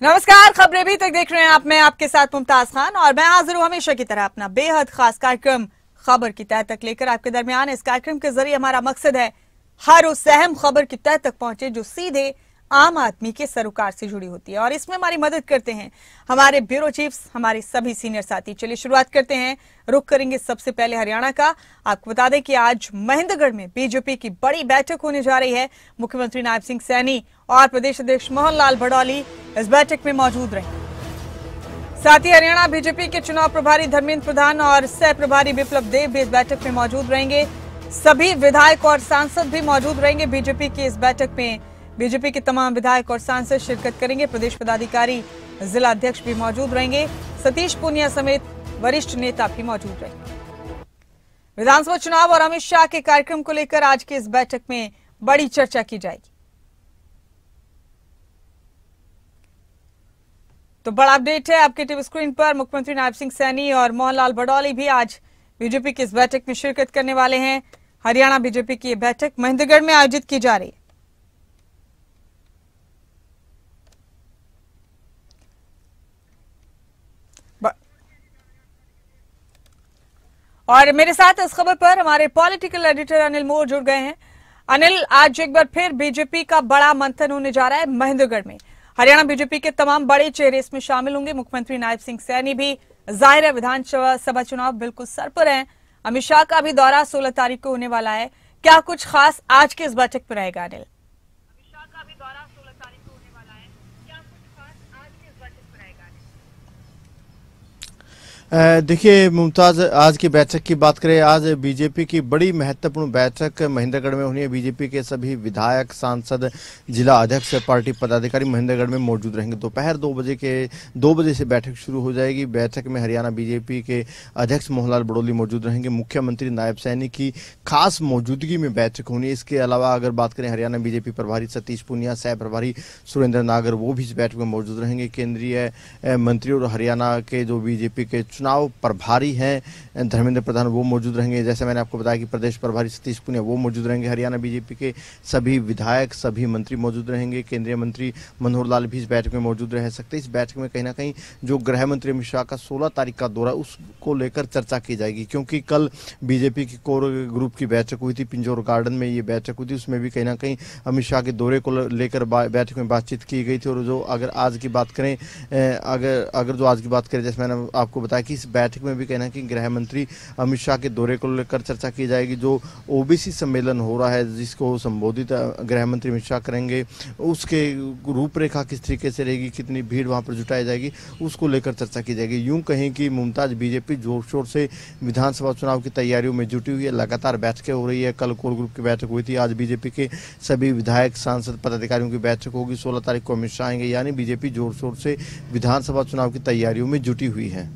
नमस्कार, खबरें भी तक देख रहे हैं आप। मैं आपके साथ मुमताज़ खान और मैं हाजिर हूँ हमेशा की तरह अपना बेहद खास कार्यक्रम, खबर की तय तक लेकर आपके दरमियान। इस कार्यक्रम के ज़रिए हमारा मकसद है हर उस अहम खबर की तय तक पहुँचे जो सीधे आम आदमी के सरोकार से जुड़ी होती है और इसमें हमारी मदद करते हैं हमारे ब्यूरो चीफ्स, हमारे सभी सीनियर साथी। चलिए शुरुआत करते हैं। रुक करेंगे सबसे पहले हरियाणा का। आपको बता दें कि आज महेंद्रगढ़ में बीजेपी की बड़ी बैठक होने जा रही है। मुख्यमंत्री नायब सिंह सैनी और प्रदेश अध्यक्ष मोहन लाल भडौली इस बैठक में मौजूद रहे। साथ ही हरियाणा बीजेपी के चुनाव प्रभारी धर्मेंद्र प्रधान और सह प्रभारी विप्लव देव भी इस बैठक में मौजूद रहेंगे। सभी विधायक और सांसद भी मौजूद रहेंगे। बीजेपी की इस बैठक में बीजेपी के तमाम विधायक और सांसद शिरकत करेंगे। प्रदेश पदाधिकारी जिला अध्यक्ष भी मौजूद रहेंगे। सतीश पूनिया समेत वरिष्ठ नेता भी मौजूद रहेंगे। विधानसभा चुनाव और अमित शाह के कार्यक्रम को लेकर आज की इस बैठक में बड़ी चर्चा की जाएगी। तो बड़ा अपडेट है आपके टीवी स्क्रीन पर। मुख्यमंत्री नायब सिंह सैनी और मोहनलाल भडौली भी आज बीजेपी की इस बैठक में शिरकत करने वाले हैं। हरियाणा बीजेपी की यह बैठक महेंद्रगढ़ में आयोजित की जा रही है। और मेरे साथ इस खबर पर हमारे पॉलिटिकल एडिटर अनिल मोर जुड़ गए हैं। अनिल, आज एक बार फिर बीजेपी का बड़ा मंथन होने जा रहा है महेंद्रगढ़ में। हरियाणा बीजेपी के तमाम बड़े चेहरे इसमें शामिल होंगे। मुख्यमंत्री नायब सिंह सैनी भी ज़ाहिर है विधानसभा चुनाव बिल्कुल सर पर है। अमित शाह का भी दौरा 16 तारीख को होने वाला है। क्या कुछ खास आज के इस बैठक में रहेगा अनिल? देखिए मुमताज़ आज की बैठक की बात करें आज बीजेपी की बड़ी महत्वपूर्ण बैठक महेंद्रगढ़ में होनी है। बीजेपी के सभी विधायक सांसद जिला अध्यक्ष पार्टी पदाधिकारी महेंद्रगढ़ में मौजूद रहेंगे। दोपहर दो, बजे के दो बजे से बैठक शुरू हो जाएगी। बैठक में हरियाणा बीजेपी के अध्यक्ष मोहनलाल बड़ोली मौजूद रहेंगे। मुख्यमंत्री नायब सैनी की खास मौजूदगी में बैठक होनी है। इसके अलावा अगर बात करें हरियाणा बीजेपी प्रभारी सतीश पुनिया सह प्रभारी सुरेंद्र नागर वो भी इस बैठक में मौजूद रहेंगे। केंद्रीय मंत्री और हरियाणा के जो बीजेपी के चुनाव प्रभारी हैं। धर्मेंद्र प्रधान वो मौजूद रहेंगे। जैसे मैंने आपको बताया कि प्रदेश प्रभारी सतीश पुनिया वो मौजूद रहेंगे। हरियाणा बीजेपी के सभी विधायक, सभी मंत्री मौजूद रहेंगे। केंद्रीय मंत्री मनोहर लाल भी इस बैठक में मौजूद रह सकते इस बैठक में कहीं ना कहीं जो गृह मंत्री अमित शाह का सोलह तारीख का दौरा, उसको लेकर चर्चा की जाएगी। क्योंकि कल बीजेपी की कोर ग्रुप की बैठक हुई थी। पिंजौर गार्डन में ये बैठक हुई थी। उसमें भी कहीं ना कहीं अमित शाह के दौरे को लेकर बैठक में बातचीत की गई थी। और जो अगर आज की बात करें अगर अगर जो आज की बात करें, जैसे मैंने आपको बताया कि इस बैठक में भी कहना कि गृह मंत्री अमित शाह के दौरे को लेकर चर्चा की जाएगी, जो ओबीसी सम्मेलन हो रहा है, जिसको संबोधित गृह मंत्री अमित शाह करेंगे, उसके रूपरेखा किस तरीके से रहेगी, कितनी भीड़ वहाँ पर जुटाई जाएगी, उसको लेकर चर्चा की जाएगी। यूँ कहें कि मुमताज़ बीजेपी ज़ोर शोर से विधानसभा चुनाव की तैयारियों में जुटी हुई है, लगातार बैठकें हो रही है, कल कोर ग्रुप की बैठक हुई थी, आज बीजेपी के सभी विधायक, सांसद, पदाधिकारियों की बैठक होगी, सोलह तारीख को अमित शाह आएँगे, यानी बीजेपी ज़ोर शोर से विधानसभा चुनाव की तैयारियों में जुटी हुई है।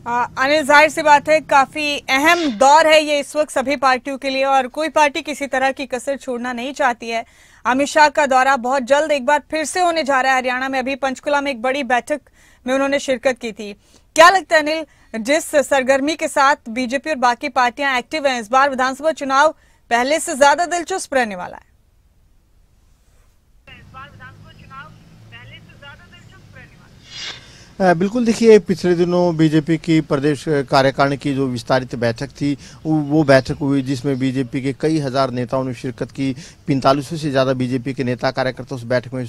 अनिल, ज़ाहिर सी बात है, काफ़ी अहम दौर है ये इस वक्त सभी पार्टियों के लिए और कोई पार्टी किसी तरह की कसर छोड़ना नहीं चाहती है। अमित शाह का दौरा बहुत जल्द एक बार फिर से होने जा रहा है हरियाणा में। अभी पंचकुला में एक बड़ी बैठक में उन्होंने शिरकत की थी। क्या लगता है अनिल, जिस सरगर्मी के साथ बीजेपी और बाकी पार्टियाँ एक्टिव हैं, इस बार विधानसभा चुनाव पहले से ज़्यादा दिलचस्प रहने वाला है? बिल्कुल देखिए, पिछले दिनों बीजेपी की प्रदेश कार्यकारिणी की जो विस्तारित बैठक थी वो बैठक हुई जिसमें बीजेपी के कई हज़ार नेताओं ने शिरकत की। पैंतालीस से ज़्यादा बीजेपी के नेता कार्यकर्ता उस बैठक में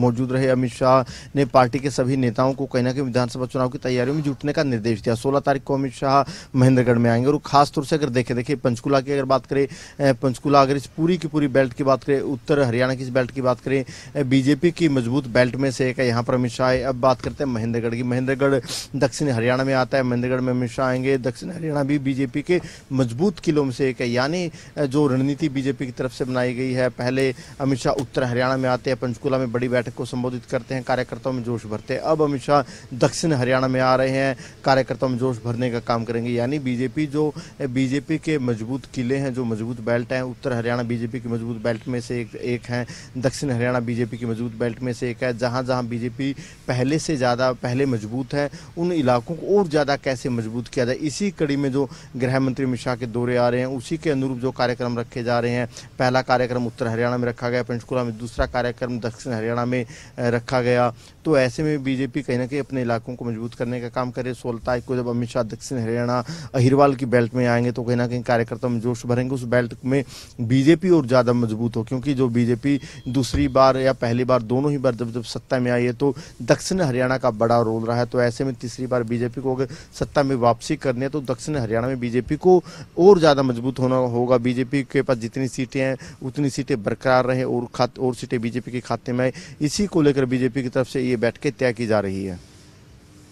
मौजूद रहे। अमित शाह ने पार्टी के सभी नेताओं को कहीं ना कहीं विधानसभा चुनाव की तैयारियों में जुटने का निर्देश दिया। सोलह तारीख को अमित शाह महेंद्रगढ़ में आएँगे और खासतौर से अगर देखे देखिए पंचकुला की अगर बात करें पंचकुला अगर इस पूरी की पूरी बेल्ट की बात करें, उत्तर हरियाणा की इस बेल्ट की बात करें बीजेपी की मज़बूत बेल्ट में से एक है। यहाँ पर अमित शाह अब बात करते हैं महेंद्रगढ़ महेंद्रगढ़ की। महेंद्रगढ़ दक्षिण हरियाणा में आता है। महेंद्रगढ़ में शाह आएँगे। दक्षिण हरियाणा भी बीजेपी के मज़बूत किलों में से एक है। यानी जो रणनीति बीजेपी की तरफ़ से बनाई गई है। पहले अमित शाह उत्तर हरियाणा में आते हैं। पंचकुला में बड़ी बैठक को संबोधित करते हैं। कार्यकर्ताओं में जोश भरते हैं। अब अमित शाह दक्षिण हरियाणा में आ रहे हैं। कार्यकर्ताओं में जोश भरने का काम करेंगे। यानी बीजेपी जो बीजेपी के मज़बूत किले हैं जो मज़बूत बेल्ट हैं उत्तर हरियाणा बीजेपी की मज़बूत बेल्ट में से एक, एक है। दक्षिण हरियाणा बीजेपी की मज़बूत बेल्ट में से एक है। जहाँ जहाँ बीजेपी पहले से ज़्यादा पहले पहले मज़बूत है, उन इलाकों को और ज़्यादा कैसे मज़बूत किया जाए? इसी कड़ी में जो गृह मंत्री अमित शाह के दौरे आ रहे हैं, उसी के अनुरूप जो कार्यक्रम रखे जा रहे हैं, पहला कार्यक्रम उत्तर हरियाणा में रखा गया, पंचकुला में दूसरा कार्यक्रम दक्षिण हरियाणा में रखा गया। तो ऐसे में बीजेपी कहीं ना कहीं अपने इलाकों को मज़बूत करने का काम करे सोलह तारीख को जब अमित शाह दक्षिण हरियाणा अहिरवाल की बेल्ट में आएँगे तो कहीं ना कहीं कार्यकर्ता में जोश भरेंगे। उस बेल्ट में बीजेपी और ज़्यादा मज़बूत हो, क्योंकि जो बीजेपी दूसरी बार या पहली बार, दोनों ही बार जब जब सत्ता में आई है तो दक्षिण हरियाणा का बड़ा रोल रहा है। तो ऐसे में तीसरी बार बीजेपी को अगर सत्ता में वापसी करनी है तो दक्षिण हरियाणा में बीजेपी को और ज़्यादा मज़बूत होना होगा। बीजेपी के पास जितनी सीटें हैं, उतनी सीटें बरकरार रहे और खात, और सीटें बीजेपी के खाते में इसी को लेकर बीजेपी की तरफ़ से ये बैठकें तय की जा रही है।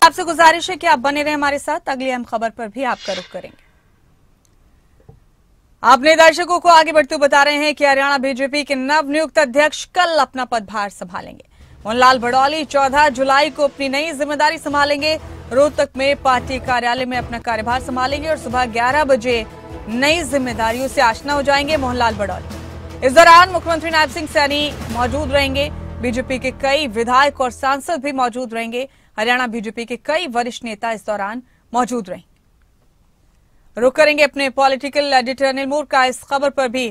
आपसे गुजारिश है कि आप बने रहे हमारे साथ। अगली अहम खबर पर भी आपका रुख करेंगे। अपने दर्शकों को आगे बढ़ते बता रहे हैं कि हरियाणा बीजेपी के नवनियुक्त अध्यक्ष कल अपना पदभार संभालेंगे। मोहनलाल बडौली 14 जुलाई को अपनी नई ज़िम्मेदारी संभालेंगे। रोहतक में पार्टी कार्यालय में अपना कार्यभार संभालेंगे और सुबह 11 बजे नई जिम्मेदारियों से आशना हो जाएँगे मोहनलाल बडौली इस दौरान मुख्यमंत्री नायब सिंह सैनी मौजूद रहेंगे। बीजेपी के कई विधायक और सांसद भी मौजूद रहेंगे। हरियाणा बीजेपी के कई वरिष्ठ नेता इस दौरान मौजूद रहेंगे। रुक करेंगे अपने पॉलिटिकल एडिटर अनिल मूर का। इस खबर पर भी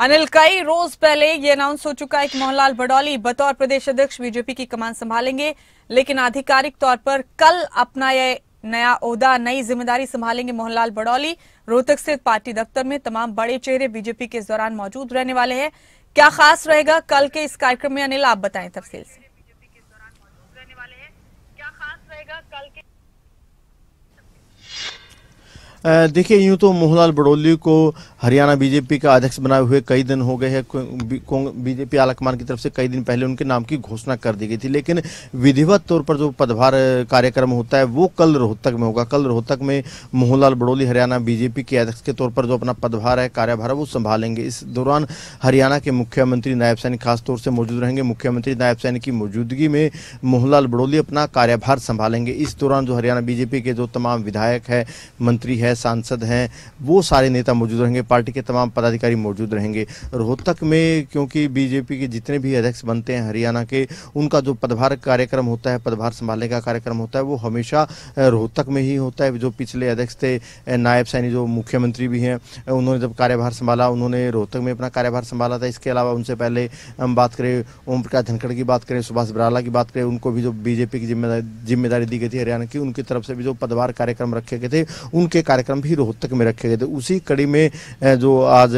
अनिल, कई रोज पहले ये अनाउंस हो चुका है कि मोहनलाल बडौली बतौर प्रदेश अध्यक्ष बीजेपी की कमान संभालेंगे, लेकिन आधिकारिक तौर पर कल अपना ये नया ओहदा, नई ज़िम्मेदारी संभालेंगे मोहनलाल बडौली रोहतक स्थित पार्टी दफ्तर में तमाम बड़े चेहरे बीजेपी के इस दौरान मौजूद रहने वाले हैं। क्या खास रहेगा कल के इस कार्यक्रम में, अनिल, आप बताएँ तफसील से। देखिए, यूँ तो मोहनलाल बडोली को हरियाणा बीजेपी का अध्यक्ष बनाए हुए कई दिन हो गए हैं। बीजेपी आलाकमान की तरफ़ से कई दिन पहले उनके नाम की घोषणा कर दी गई थी। लेकिन विधिवत तौर पर जो पदभार कार्यक्रम होता है, वो कल रोहतक में होगा। कल रोहतक में मोहनलाल बडोली हरियाणा बीजेपी के अध्यक्ष के तौर पर जो अपना पदभार है, कार्यभार है, वो संभालेंगे। इस दौरान हरियाणा के मुख्यमंत्री नायब सैनी खासतौर से मौजूद रहेंगे। मुख्यमंत्री नायब सैनी की मौजूदगी में मोहनलाल बडोली अपना कार्यभार संभालेंगे। इस दौरान जो हरियाणा बीजेपी के जो तमाम विधायक है, मंत्री है सांसद हैं, वो सारे नेता मौजूद रहेंगे, पार्टी के तमाम पदाधिकारी मौजूद रहेंगे। रोहतक में, क्योंकि बीजेपी के जितने भी अध्यक्ष बनते हैं हरियाणा के, उनका जो पदभार कार्यक्रम होता है, पदभार संभालने का कार्यक्रम होता है, वो हमेशा रोहतक में ही होता है। जो पिछले अध्यक्ष थे नायब सैनी, जो मुख्यमंत्री भी हैं उन्होंने जब कार्यभार संभाला, उन्होंने रोहतक में अपना कार्यभार संभाला था। इसके अलावा उनसे पहले हम बात करें, ओम प्रकाश धनखड़ की बात करें, सुभाष बराला की बात करें, उनको भी जो बीजेपी की ज़िम्मेदारी ज़िम्मेदारी दी गई थी हरियाणा की, उनकी तरफ़ से भी जो पदभार कार्यक्रम रखे गए थे, उनके कार्यक्रम भी रोहतक में रखे गए थे। उसी कड़ी में जो आज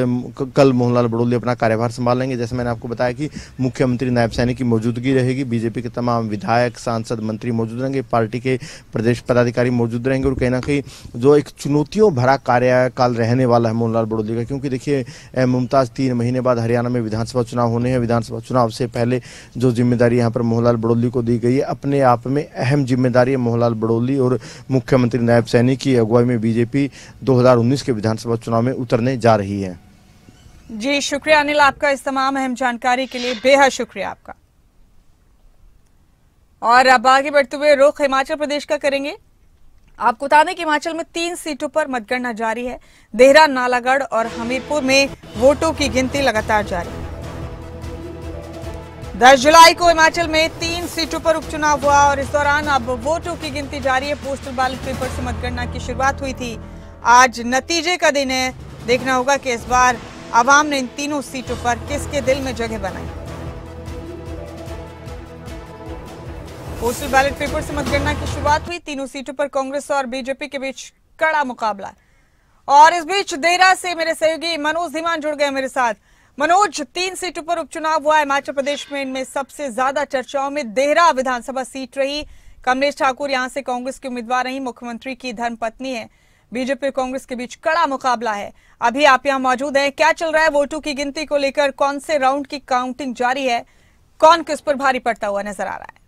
कल मोहनलाल बड़ोली अपना कार्यभार संभालेंगे, जैसे मैंने आपको बताया कि मुख्यमंत्री नायब सैनी की मौजूदगी रहेगी, बीजेपी के तमाम विधायक, सांसद, मंत्री मौजूद रहेंगे, पार्टी के प्रदेश पदाधिकारी मौजूद रहेंगे, और कहीं ना कहीं जो एक चुनौतियों भरा कार्यकाल रहने वाला है मोहनलाल बड़ोली का, क्योंकि देखिए मुमताज़ तीन महीने बाद हरियाणा में विधानसभा चुनाव होने हैं। विधानसभा चुनाव से पहले जो ज़िम्मेदारी यहाँ पर मोहनलाल बड़ोली को दी गई है, अपने आप में अहम ज़िम्मेदारी है मोहनलाल बड़ोली और मुख्यमंत्री नायब सैनी की अगुवाई में बीजेपी 2019 के विधानसभा चुनाव में उतरने जा रही है। जी, शुक्रिया अनिल, आपका इस तमाम अहम जानकारी के लिए बेहद शुक्रिया आपका। और अब आगे बढ़ते हुए रुख हिमाचल प्रदेश का करेंगे। आपको बता दें कि हिमाचल में तीन सीटों पर मतगणना जारी है। देहरा, नालागढ़ और हमीरपुर में वोटों की गिनती लगातार जारी। है दस जुलाई को हिमाचल में तीन सीटों पर उपचुनाव हुआ और इस दौरान अब वोटों की गिनती जारी है। पोस्टल बैलेट पेपर से मतगणना की शुरुआत हुई थी। आज नतीजे का दिन है। देखना होगा कि इस बार आवाम ने इन तीनों सीटों पर किसके दिल में जगह बनाई। पोस्टल बैलेट पेपर से मतगणना की शुरुआत हुई। तीनों सीटों पर कांग्रेस और बीजेपी के बीच कड़ा मुकाबला। और इस बीच देरा से मेरे सहयोगी मनोज धीमान जुड़ गए मेरे साथ। मनोज, तीन सीटों पर उपचुनाव हुआ। हिमाचल प्रदेश में इनमें सबसे ज़्यादा चर्चाओं में देहरा विधानसभा सीट रही। कमलेश ठाकुर यहाँ से कांग्रेस के उम्मीदवार रही। मुख्यमंत्री की धर्मपत्नी है। बीजेपी और कांग्रेस के बीच कड़ा मुकाबला है। अभी आप यहाँ मौजूद हैं। क्या चल रहा है? वोटों की गिनती को लेकर कौन से राउंड की काउंटिंग जारी है? कौन किस पर भारी पड़ता हुआ नज़र आ रहा है?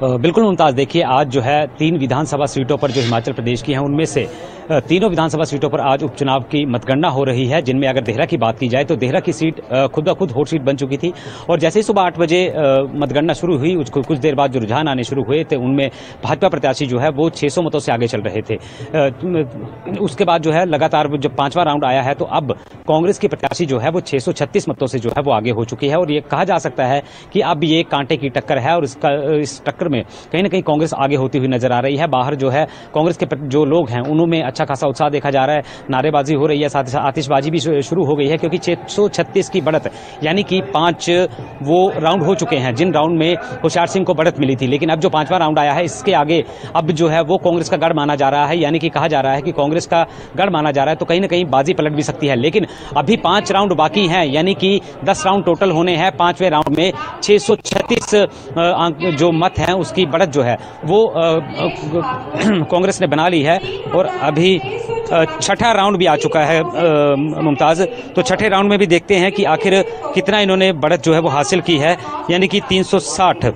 बिल्कुल मुमताज़, देखिए, आज जो है तीन विधानसभा सीटों पर जो हिमाचल प्रदेश की हैं, उनमें से तीनों विधानसभा सीटों पर आज उपचुनाव की मतगणना हो रही है, जिनमें अगर देहरा की बात की जाए तो देहरा की सीट खुद ब खुद होट सीट बन चुकी थी। और जैसे ही सुबह आठ बजे मतगणना शुरू हुई उसको कुछ देर बाद जो रुझान आने शुरू हुए थे, उनमें भाजपा प्रत्याशी जो है वो 600 मतों से आगे चल रहे थे। उसके बाद जो है लगातार जब पांचवा राउंड आया है तो अब कांग्रेस की प्रत्याशी जो है वो 636 मतों से जो है वो आगे हो चुकी है। और ये कहा जा सकता है कि अब ये कांटे की टक्कर है और इसका, इस टक्कर में कहीं ना कहीं कांग्रेस आगे होती हुई नज़र आ रही है। बाहर जो है कांग्रेस के जो लोग हैं उनमें अच्छा खासा उत्साह देखा जा रहा है। नारेबाजी हो रही है, साथ ही आतिशबाजी भी शुरू हो गई है, क्योंकि छह सौ छत्तीस की बढ़त, यानी कि पाँच वो राउंड हो चुके हैं, जिन राउंड में होशियार सिंह को बढ़त मिली थी। लेकिन अब जो पांचवा राउंड आया है, इसके आगे अब जो है वो कांग्रेस का गढ़ माना जा रहा है, यानी कि कहा जा रहा है कि कांग्रेस का गढ़ माना जा रहा है तो कहीं ना कहीं बाजी पलट भी सकती है। लेकिन अभी पाँच राउंड बाकी हैं, यानी कि दस राउंड टोटल होने हैं, पाँचवें राउंड में छत्तीस जो मत हैं, उसकी बढ़त जो है, वो कांग्रेस ने बना ली है, और अभी छठा राउंड भी आ चुका है मुमताज़। तो छठे राउंड में भी देखते हैं कि आखिर कितना इन्होंने बढ़त जो है वो हासिल की है, यानी कि 360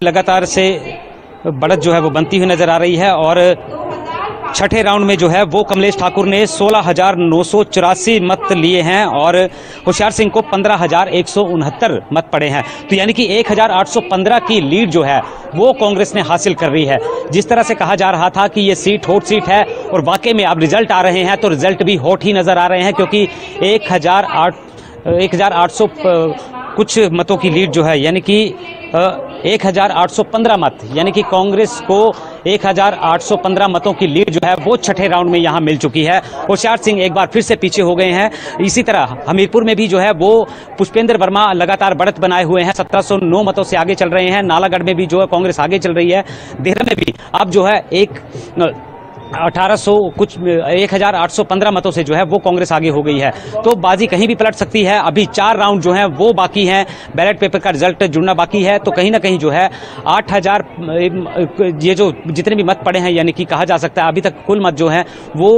लगातार से बढ़त जो है वो बनती हुई नज़र आ रही है और छठे राउंड में जो है वो कमलेश ठाकुर ने सोलह हज़ार नौ सौ चौरासी मत लिए हैं और होशियार सिंह को पंद्रह हज़ार एक सौ उनहत्तर मत पड़े हैं। तो यानी कि एक हज़ार आठ सौ पंद्रह की लीड जो है वो कांग्रेस ने हासिल कर रही है। जिस तरह से कहा जा रहा था कि ये सीट होट सीट है और वाकई में अब रिज़ल्ट आ रहे हैं तो रिज़ल्ट भी होट ही नज़र आ रहे हैं क्योंकि एक हज़ार आठ, एक हज़ार आठ सौ कुछ मतों की लीड जो है, यानी कि एक हज़ार आठ सौ पंद्रह मत, यानी कि कांग्रेस को एक हज़ार आठ सौ पंद्रह मतों की लीड जो है, वो छठे राउंड में यहाँ मिल चुकी है। होशियार सिंह एक बार फिर से पीछे हो गए हैं। इसी तरह हमीरपुर में भी जो है, वो पुष्पेंद्र वर्मा लगातार बढ़त बनाए हुए हैं। सत्रह सौ नौ मतों से आगे चल रहे हैं। नालागढ़ में भी जो है, कांग्रेस आगे चल रही है। देहरा में भी अब जो है, एक 1800 कुछ 1815 मतों से जो है वो कांग्रेस आगे हो गई है। तो बाजी कहीं भी पलट सकती है। अभी चार राउंड जो है वो बाकी हैं। बैलेट पेपर का रिज़ल्ट जुड़ना बाकी है। तो कहीं ना कहीं जो है 8000 ये जो जितने भी मत पड़े हैं, यानी कि कहा जा सकता है, अभी तक कुल मत जो है वो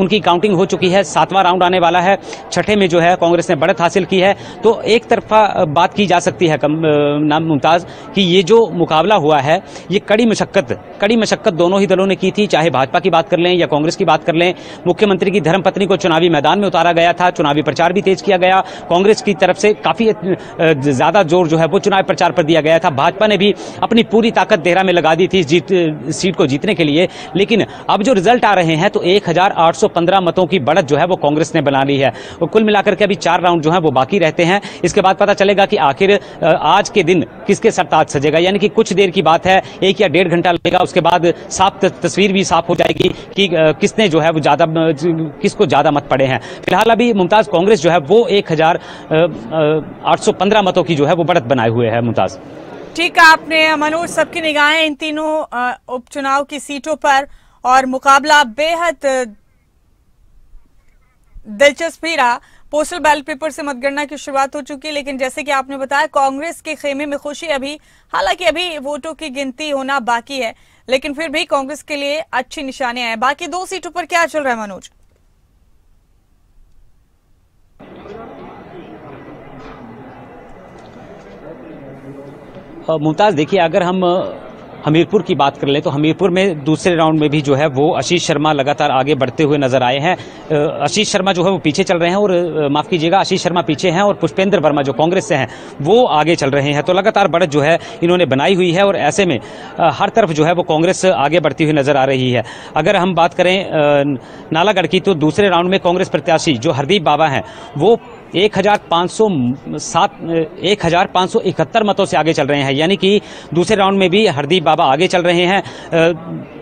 उनकी काउंटिंग हो चुकी है। सातवां राउंड आने वाला है। छठे में जो है कांग्रेस ने बढ़त हासिल की है। तो एक तरफा बात की जा सकती है नाम मुमताज़, कि ये जो मुकाबला हुआ है, ये कड़ी मशक्कत कड़ी मशक्कत दोनों ही दलों ने की थी, चाहे भाजपा की बात कर लें या कांग्रेस की बात कर लें, मुख्यमंत्री की धर्मपत्नी को चुनावी मैदान में उतारा गया था, चुनावी प्रचार भी तेज किया गया। कांग्रेस की तरफ़ से काफ़ी ज़्यादा ज़ोर जो है वो चुनावी प्रचार पर दिया गया था। भाजपा ने भी अपनी पूरी ताकत देहरा में लगा दी थी जीत, सीट को जीतने के लिए। लेकिन अब जो रिज़ल्ट आ रहे हैं तो एक हज़ार आठ सौ पंद्रह मतों की बढ़त जो है वो कांग्रेस ने बना ली है। और कुल मिलाकर के अभी चार राउंड जो है वो बाकी रहते हैं। इसके बाद पता चलेगा कि आखिर आज के दिन किसके सरताज सजेगा। यानी कि कुछ देर की बात है, एक या डेढ़ घंटा लगेगा। उसके बाद साफ़ तस्वीर भी साफ़ हो जाएगी। जाएगी कि किसने जो है वो ज़्यादा किसको ज़्यादा मत पड़े हैं। फ़िलहाल अभी मुमताज़ कांग्रेस जो है वो एक हज़ार आठ सौ पंद्रह मतों की जो है वो बढ़त बनाए हुए है मुमताज़। ठीक है, आपने मनोज, सबकी निगाहें इन तीनों उपचुनाव की सीटों पर और मुकाबला बेहद दिलचस्प ही रहा। पोस्टल बैलेट पेपर से मतगणना की शुरुआत हो चुकी है, लेकिन जैसे कि आपने बताया, कांग्रेस के खेमे में खुशी अभी, हालाँकि अभी वोटों की गिनती होना बाकी है, लेकिन फिर भी कांग्रेस के लिए अच्छी निशानियाँ हैं। बाकी दो सीटों पर क्या चल रहा है, मनोज? मुमताज़, देखिए, अगर हम हमीरपुर की बात कर ले तो हमीरपुर में दूसरे राउंड में भी जो है वो आशीष शर्मा लगातार आगे बढ़ते हुए नज़र आए हैं। आशीष शर्मा जो है वो पीछे चल रहे हैं और माफ़ कीजिएगा, आशीष शर्मा पीछे हैं और पुष्पेंद्र वर्मा जो कांग्रेस से हैं, वो आगे चल रहे हैं। तो लगातार बढ़त जो है इन्होंने बनाई हुई है और ऐसे में हर तरफ़ जो है वो कांग्रेस आगे बढ़ती हुई नज़र आ रही है। अगर हम बात करें नालागढ़ की तो दूसरे राउंड में कांग्रेस प्रत्याशी जो हरदीप बाबा हैं, वो एक हज़ार पाँच सौ सात एक हज़ार पाँच सौ इकहत्तर मतों से आगे चल रहे हैं। यानी कि दूसरे राउंड में भी हरदीप बाबा आगे चल रहे हैं।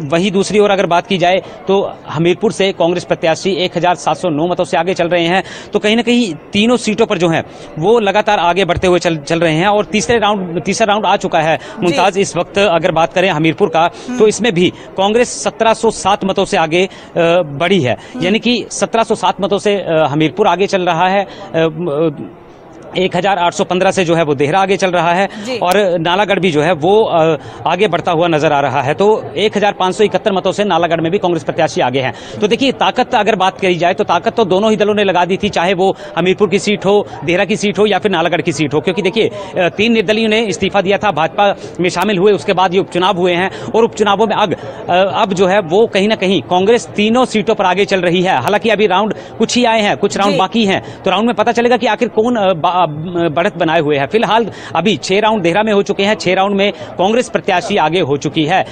वहीं दूसरी ओर अगर बात की जाए तो हमीरपुर से कांग्रेस प्रत्याशी एक हज़ार सात सौ नौ मतों से आगे चल रहे हैं। तो कहीं ना कहीं तीनों सीटों पर जो है वो लगातार आगे बढ़ते हुए चल चल रहे हैं और तीसरे राउंड तीसरा राउंड आ चुका है। मुमताज़ इस वक्त अगर बात करें हमीरपुर का हम्म। तो इसमें भी कांग्रेस सत्रह सौ सात मतों से आगे बढ़ी है। हम्म। यानी कि सत्रह सौ सात मतों से हमीरपुर आगे चल रहा है। आ, 1815 से जो है वो देहरा आगे चल रहा है और नालागढ़ भी जो है वो आगे बढ़ता हुआ नज़र आ रहा है। तो 1571 मतों से नालागढ़ में भी कांग्रेस प्रत्याशी आगे हैं। तो देखिए ताकत अगर बात करी जाए तो ताकत तो दोनों ही दलों ने लगा दी थी चाहे वो हमीरपुर की सीट हो देहरा की सीट हो या फिर नालागढ़ की सीट हो। क्योंकि देखिए तीन निर्दलीयों ने इस्तीफा दिया था भाजपा में शामिल हुए उसके बाद ये उपचुनाव हुए हैं और उपचुनावों में अब अब जो है वो कहीं ना कहीं कांग्रेस तीनों सीटों पर आगे चल रही है। हालाँकि अभी राउंड कुछ ही आए हैं कुछ राउंड बाकी हैं। तो राउंड में पता चलेगा कि आखिर कौन बढ़त बनाए हुए है। फ़िलहाल अभी छह राउंड देहरा में हो चुके हैं। छह राउंड में कांग्रेस प्रत्याशी आगे हो चुकी है।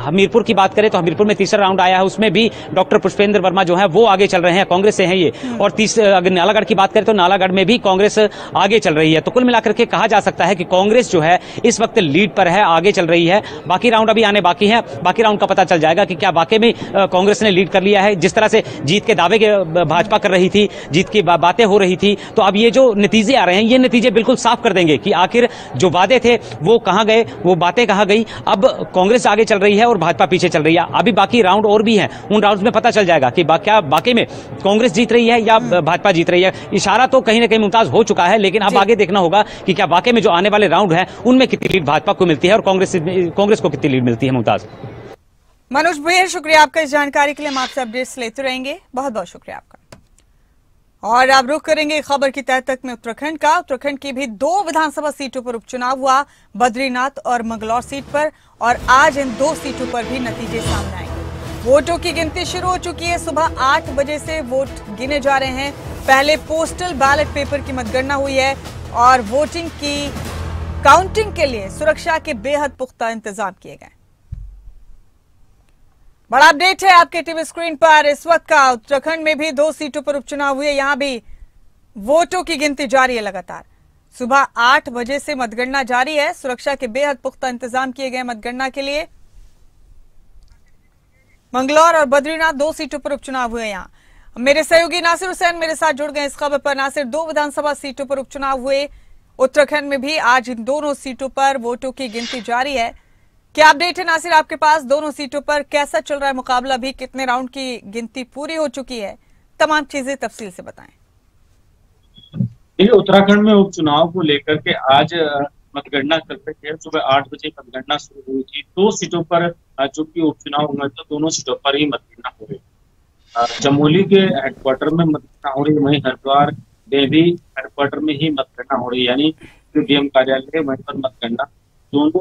हमीरपुर की बात करें तो हमीरपुर में तीसरा राउंड आया है। उसमें भी डॉक्टर पुष्पेंद्र वर्मा जो है वो आगे चल रहे हैं। कांग्रेस से हैं ये। और तीस अगर नालागढ़ की बात करें तो नालागढ़ में भी कांग्रेस आगे चल रही है। तो कुल मिलाकर के कहा जा सकता है कि कांग्रेस जो है इस वक्त लीड पर है आगे चल रही है। बाकी राउंड अभी आने बाकी हैं। बाकी राउंड का पता चल जाएगा कि क्या वाकई में कांग्रेस ने लीड कर लिया है। जिस तरह से जीत के दावे के भाजपा कर रही थी जीत की बातें हो रही थी तो अब ये जो नतीजे आ रहे हैं ये नतीजे बिल्कुल साफ़ कर देंगे कि आखिर जो वादे थे वो कहाँ गए वो बातें कहाँ गई। अब कांग्रेस आगे चल रही है और भाजपा पीछे चल रही है। अभी बाकी राउंड और भी हैं उन राउंड में पता चल जाएगा कि क्या वाकई में कांग्रेस जीत रही है या भाजपा जीत रही है। इशारा तो कहीं ना कहीं मुमताज़ हो चुका है लेकिन अब आगे देखना होगा कि क्या वाकई में जो आने वाले राउंड हैं उनमें कितनी लीड भाजपा को मिलती है और कांग्रेस कांग्रेस को कितनी लीड मिलती है मुमताज़? मनोज भैया शुक्रिया आपका इस जानकारी के लिए। हम आपसे अपडेट्स लेते रहेंगे। बहुत बहुत शुक्रिया आपका। और अब रुख करेंगे खबर की तह तक में उत्तराखंड का। उत्तराखंड की भी दो विधानसभा सीटों पर उपचुनाव हुआ, बद्रीनाथ और मंगलौर सीट पर, और आज इन दो सीटों पर भी नतीजे सामने आएँगे। वोटों की गिनती शुरू हो चुकी है। सुबह आठ बजे से वोट गिने जा रहे हैं। पहले पोस्टल बैलेट पेपर की मतगणना हुई है और वोटिंग की, काउंटिंग के लिए सुरक्षा के बेहद पुख्ता इंतज़ाम किए गए। बड़ा अपडेट है आपके टीवी स्क्रीन पर। इस वक्त का उत्तराखंड में भी दो सीटों पर उपचुनाव हुए। यहाँ भी वोटों की गिनती जारी है लगातार। सुबह आठ बजे से मतगणना जारी है। सुरक्षा के बेहद पुख्ता इंतज़ाम किए गए मतगणना के लिए। मंगलौर और बद्रीनाथ दो सीटों पर उपचुनाव हुए यहाँ। मेरे सहयोगी नासिर हुसैन मेरे साथ जुड़ गए इस खबर पर। नासिर, दो विधानसभा सीटों पर उपचुनाव हुए। उत्तराखंड में भी आज इन दोनों सीटों पर वोटों की गिनती जारी है। क्या अपडेट है नासिर आपके पास? दोनों सीटों पर कैसा चल रहा है मुकाबला? भी कितने राउंड की गिनती पूरी हो चुकी है? तमाम चीज़ें तफसील से बताएँ। देखिए उत्तराखंड में उपचुनाव को लेकर के आज मतगणना चल रही है सुबह आठ बजे मतगणना शुरू हुई थी। दो सीटों पर अ, चूँकि उपचुनाव हुए तो दोनों सीटों पर ही मतगणना हो रही चमोली के हेडक्वार्टर में मतगणना हो रही है वहीं हरिद्वार देवी हेडक्वार्टर में ही मतगणना हो रही। है यानी जो डीएम कार्यालय है वहीं पर मतगणना। दोनों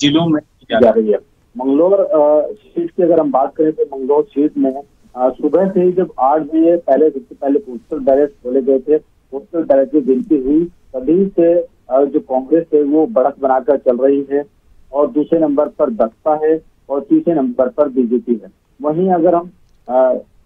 जिलों में जा रही है। मंगलौर सीट की अगर हम बात करें तो मंगलौर सीट में सुबह से ही जब आठ बजे पहले, सबसे पहले पोस्टल बैलेट खोले गए थे पोस्टल बैलेट की गिनती हुई, तभी से जो कांग्रेस है वो बढ़त बनाकर चल रही है और दूसरे नंबर पर बसपा है और तीसरे नंबर पर बीजेपी है। वहीं अगर हम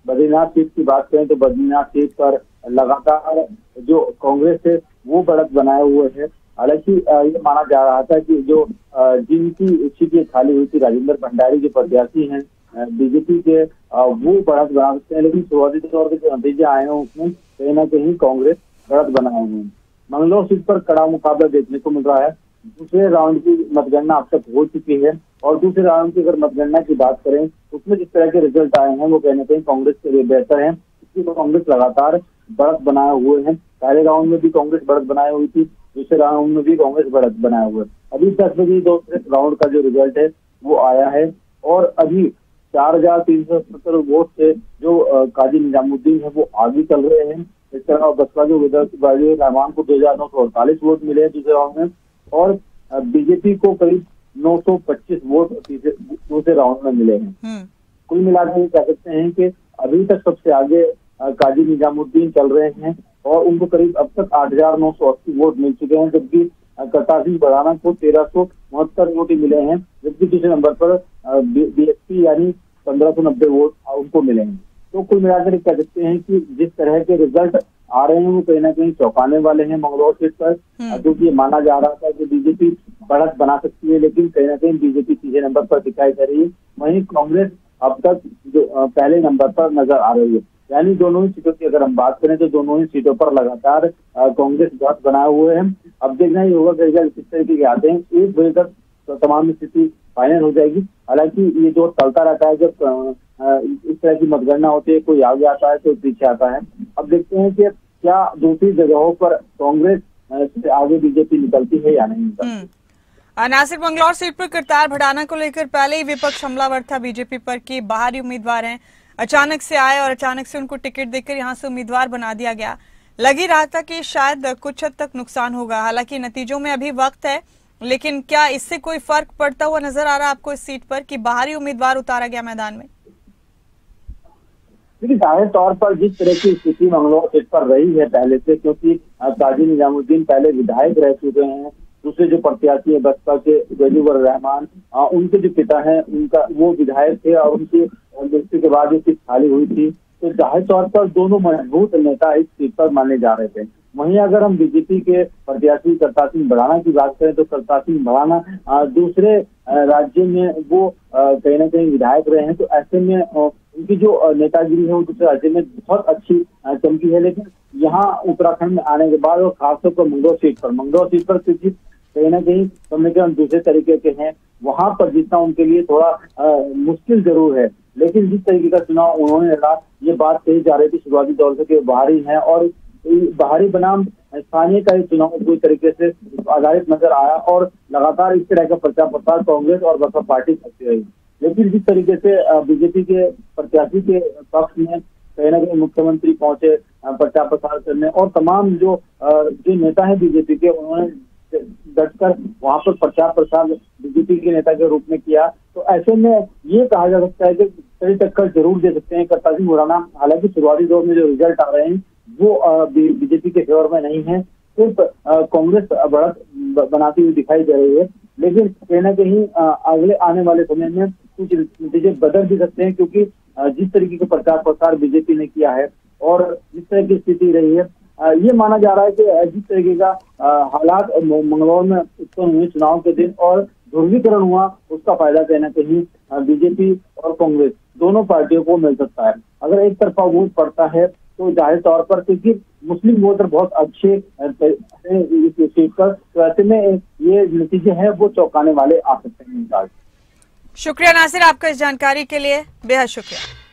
बद्रीनाथ सीट की बात करें तो बद्रीनाथ सीट पर लगातार जो कांग्रेस है वो बढ़त बनाए हुए है। हालाँकि ये माना जा रहा था कि जो जिनकी सीटें खाली हुई थी राजेंद्र भंडारी जो प्रत्याशी हैं बीजेपी के वो बढ़त बना सकते हैं, लेकिन शुरुआती तौर पर जो नतीजे आए हैं उसमें कहीं ना कहीं कांग्रेस बढ़त बनाए हुए हैं। मंगलौर सीट पर कड़ा मुकाबला देखने को मिल रहा है। दूसरे राउंड की मतगणना अब तक हो चुकी है और दूसरे राउंड की अगर मतगणना की बात करें उसमें जिस तरह के रिज़ल्ट आए हैं, वो कहीं ना कहीं कांग्रेस के लिए बेहतर है। क्योंकि कांग्रेस लगातार बढ़त बनाए हुए हैं। पहले राउंड में भी कांग्रेस बढ़त बनाई हुई थी दूसरे राउंड में भी कांग्रेस बढ़त बनाए हुए है। अभी दस बजे दूसरे राउंड का जो रिज़ल्ट है वो आया है। और अभी चार हज़ार तीन सौ सत्तर वोट से जो काजी निजामुद्दीन है वो आगे चल रहे हैं। इस तरह बसपा के विधायक रहमान को दो हज़ार नौ सौ अड़तालीस वोट मिले हैं दूसरे राउंड में। और बीजेपी को करीब 925 वोट दूसरे राउंड में मिले हैं। हम्म। कुल मिलाकर ये कह सकते हैं कि अभी तक सबसे आगे काजी निजामुद्दीन चल रहे हैं। और उनको करीब अब तक आठ हज़ार नौ सौ अस्सी वोट मिल चुके हैं जबकि करतार सिंह बड़ाना को तेरह सौ उनहत्तर वोट मिले हैं जबकि दूसरे नंबर पर बीएसपी यानी पंद्रह सौ नब्बे वोट उनको मिले हैं। तो कुल मिलाकर कह सकते हैं कि जिस तरह के रिज़ल्ट आ रहे हैं वो कहीं ना कहीं चौंकाने वाले हैं मंगलौर सीट पर। हम्म। क्योंकि ये माना जा रहा था कि बीजेपी बढ़त बना सकती है लेकिन कहीं ना कहीं बीजेपी तीसरे नंबर पर दिखाई दे रही है। वहीं कांग्रेस अब तक जो पहले नंबर पर नज़र आ रही है। यानी दोनों ही सीटों की अगर हम बात करें तो दोनों ही सीटों पर लगातार कांग्रेस बढ़त बनाए हुए हैं। अब देखना ही होगा कि रिज़ल्ट किस तरीके के आते हैं। एक बजे तक तमाम स्थिति फाइनल हो जाएगी। हालाँकि ये जो चलता रहता है, जब इस तरह की मतगणना होती है, कोई आगे आता है, कोई पीछे आता है। अब देखते हैं कि क्या दूसरी जगहों पर कांग्रेस से आगे बीजेपी निकलती है या नहीं निकलती। हम्म। नासिर बंगलौर सीट पर करतार भड़ाना को लेकर पहले ही विपक्ष हमलावर था। बीजेपी पर कि बाहरी उम्मीदवार हैं। अचानक से आए और अचानक से उनको टिकट देकर यहाँ से उम्मीदवार बना दिया गया। लग ही रहा था कि शायद कुछ हद तक नुकसान होगा। हालाँकि नतीजों में अभी वक्त है, लेकिन क्या इससे कोई फ़र्क पड़ता हुआ नज़र आ रहा है आपको इस सीट पर कि बाहरी उम्मीदवार उतारा गया मैदान में? ज़ाहिर तौर पर जिस तरह की स्थिति मंगलौर सीट पर रही है पहले से, क्योंकि काजी निजामुद्दीन पहले विधायक रह चुके हैं। दूसरे जो प्रत्याशी है, बसपा के गजूबर रहमान उनके जो पिता हैं, उनका, वो विधायक थे और उनकी मृत्यु के बाद ये सीट खाली हुई थी। तो ज़ाहिर तौर पर दोनों मज़बूत नेता इस सीट पर माने जा रहे थे। वहीं अगर हम बीजेपी के प्रत्याशी करतार सिंह बढ़ाना की बात करें तो करतार सिंह बढ़ाना दूसरे राज्य में वो कहीं ना कहीं विधायक रहे हैं तो ऐसे में उनकी जो नेतागिरी है, वो दूसरे राज्य में बहुत अच्छी चमकी है। लेकिन यहाँ उत्तराखंड में आने के बाद और खासतौर पर मंगलौर सीट पर, मंगलौर सीट पर क्योंकि कहीं ना कहीं समीकरण दूसरे तरीके के हैं। वहाँ पर जीतना उनके लिए थोड़ा अ, मुश्किल ज़रूर है। लेकिन जिस तरीके का चुनाव उन्होंने लड़ा ये बात कही जा रही थी शुरुआती दौर से कि बाहरी है और बाहरी बनाम स्थानीय का ये चुनाव पूरी तरीके से आधारित नज़र आया और लगातार इस तरह का प्रचार प्रसार कांग्रेस और बसपा पार्टी करती रही। लेकिन जिस तरीके से बीजेपी के प्रत्याशी के पक्ष में कहीं ना कहीं मुख्यमंत्री पहुँचे प्रचार प्रसार करने और तमाम जो जो नेता हैं बीजेपी के उन्होंने डटकर वहाँ पर प्रचार प्रसार बीजेपी के नेता के रूप में किया। तो ऐसे में ये कहा जा सकता है कि कड़ी टक्कर ज़रूर दे सकते हैं। करतार सिंह मुराना, हालाँकि शुरुआती दौर में जो रिज़ल्ट आ रहे हैं, वो बीजेपी के फेवर में नहीं है। सिर्फ़ कांग्रेस बढ़त बनाती हुई दिखाई दे रही है। लेकिन कहीं ना कहीं अगले आने वाले समय में कुछ नतीजे बदल भी सकते हैं क्योंकि जिस तरीके का प्रचार प्रसार बीजेपी ने किया है और जिस तरह की स्थिति रही है ये माना जा रहा है कि जिस तरीके का हालात मंगलौर में उत्पन्न हुए चुनाव के दिन और ध्रुवीकरण हुआ, उसका फ़ायदा कहीं ना कहीं बीजेपी और कांग्रेस दोनों पार्टियों को मिल सकता है। अगर एक तरफा वोट पड़ता है तो ज़ाहिर तौर पर, क्योंकि मुस्लिम वोटर बहुत अच्छे इस सीट पर तो ऐसे में ये नतीजे हैं, वो चौंकाने वाले आ सकते हैं। शुक्रिया नासिर आपका इस जानकारी के लिए। बेहद शुक्रिया।